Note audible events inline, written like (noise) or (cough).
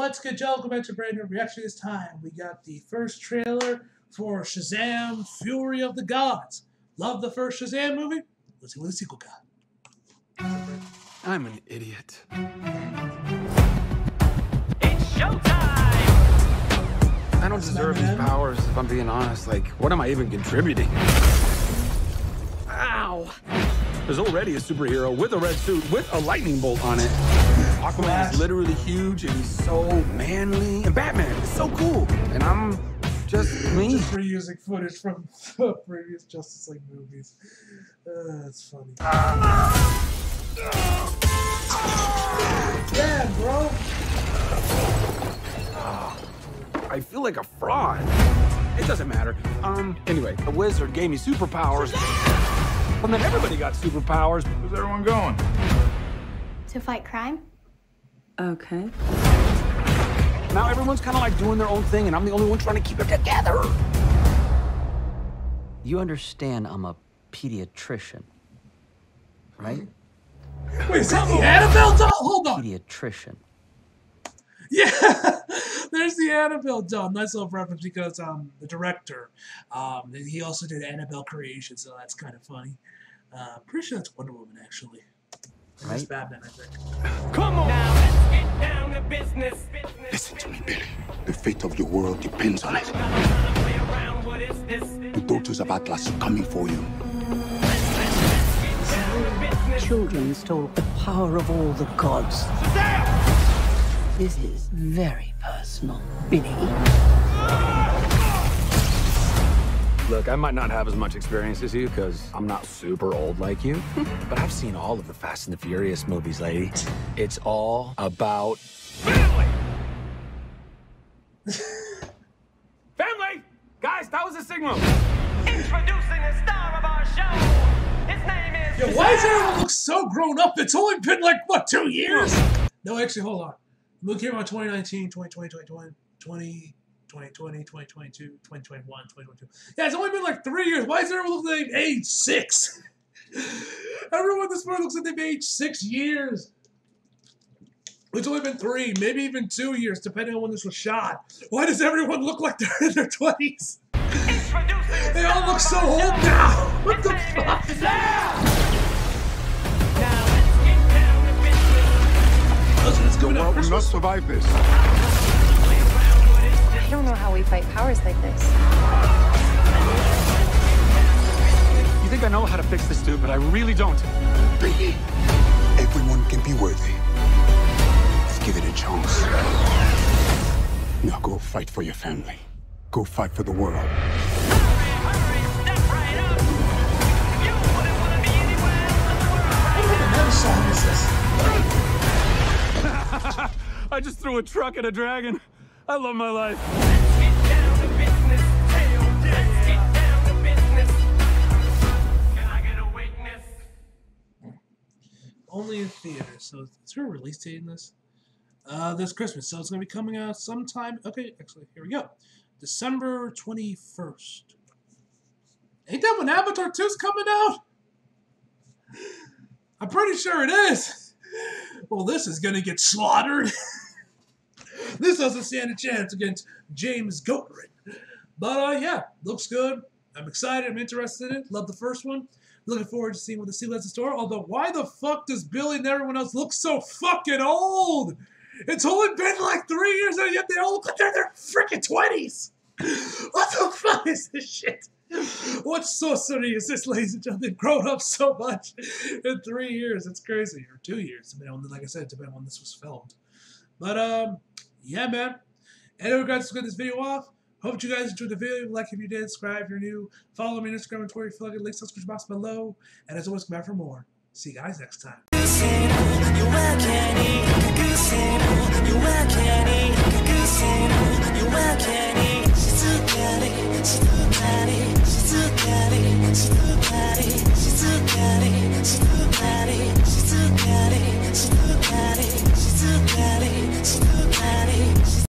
What's good, y'all? Welcome back to a brand new reaction. This time, we got the first trailer for Shazam: Fury of the Gods. Love the first Shazam movie. Let's see what the sequel got. I'm an idiot. It's showtime! I don't deserve these powers, if I'm being honest. Like, what am I even contributing? Ow! There's already a superhero with a red suit with a lightning bolt on it. Aquaman Flash. is literally huge and he's so manly. And Batman is so cool. And I'm just me. Just reusing footage from (laughs) previous Justice League movies. Uh, that's funny. Yeah, bro. I feel like a fraud. It doesn't matter. Um, anyway, the wizard gave me superpowers. And then everybody got superpowers. Where's everyone going? To fight crime? Okay. Now everyone's kind of like doing their own thing, and I'm the only one trying to keep it together. You understand I'm a pediatrician, right? Wait, is that the Annabelle doll? Hold on. Pediatrician. Yeah, (laughs) there's the Annabelle doll. Nice little reference because um the director, um he also did Annabelle creation, so that's kind of funny. Uh, pretty sure that's Wonder Woman actually. And That's Right. Batman, I think. Come on! Listen to me, Billy. The fate of your world depends on it. Play around, what is this? The daughters of Atlas are coming for you. Children stole the power of all the gods. This is very personal, Billy. Ah! Look, I might not have as much experience as you because I'm not super old like you, (laughs) but I've seen all of the Fast and the Furious movies, lady. It's all about family. (laughs) family, guys, that was a signal. Introducing the star of our show. His name is. Yo, why does everyone look so grown up? It's only been like what two years? No, actually, hold on. Look here on 2019, 2020, 2020, 20, 2020, 2022, 2021, 2022. Yeah, it's only been like three years. Why does everyone look like they've six? (laughs) everyone in this movie looks like they've aged six years. It's only been three, maybe even two years, depending on when this was shot. Why does everyone look like they're in their 20s? (laughs) They all look so old now. (laughs) What the fuck? is Shazam! Now let's get down to business. Listen, it's The coming out world will survive this. Fight powers like this. You think I know how to fix this dude, but I really don't. Billy, everyone can be worthy. Let's give it a chance. Now go fight for your family. Go fight for the world. Hurry, step right up. You wouldn't want to be anywhere else in the world. What song is this? (laughs) I just threw a truck at a dragon. I love my life. Only in theaters. So is there a release date in this? Uh, this Christmas. So it's gonna be coming out sometime. Okay, actually, here we go. December twenty first. Ain't that when Avatar 2's coming out? I'm pretty sure it is. Well, this is gonna get slaughtered. (laughs) this doesn't stand a chance against James Goatred. But uh, yeah, looks good. I'm excited. I'm interested in it. Love the first one. Looking forward to seeing what the sequel has in store. Although, why the fuck does Billy and everyone else look so fucking old? It's only been like three years, and yet they all look like they're in their freaking twenties. (laughs) What the fuck is this shit? What sorcery is this, ladies and gentlemen? Grown up so much in three years. It's crazy, or two years, depending on, like I said, depending on when this was filmed. But um, yeah, man. Anyway, guys, let's get this video off. Hope you guys enjoyed the video. Like if you did, subscribe if you're new. Follow me on Instagram and Twitter if you like. Links in the description box below. And as always, come back for more. See you guys next time.